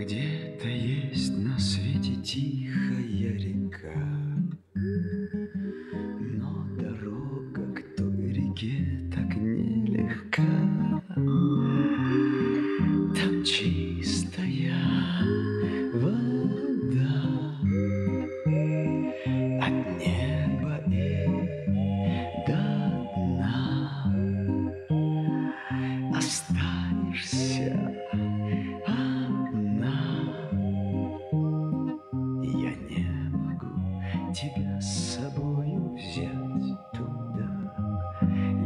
Где-то есть на свете тихая тебя с собою взять туда.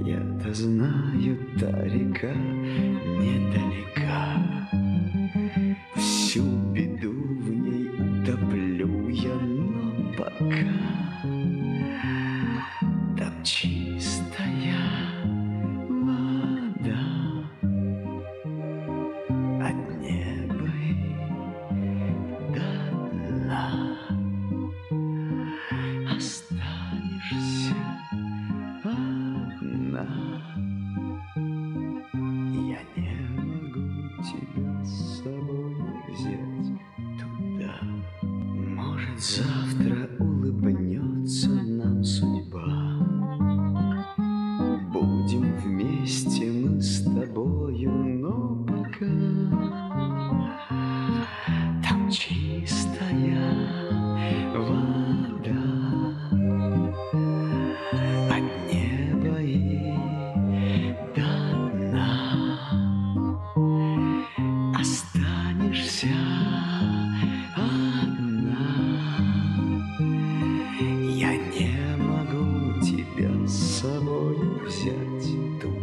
Я-то знаю, та река недалека. Всю беду в ней утоплю я, но пока одна. Я не могу тебя с собой взять туда. Может, завтра вся одна. Я не могу тебя с собой взять.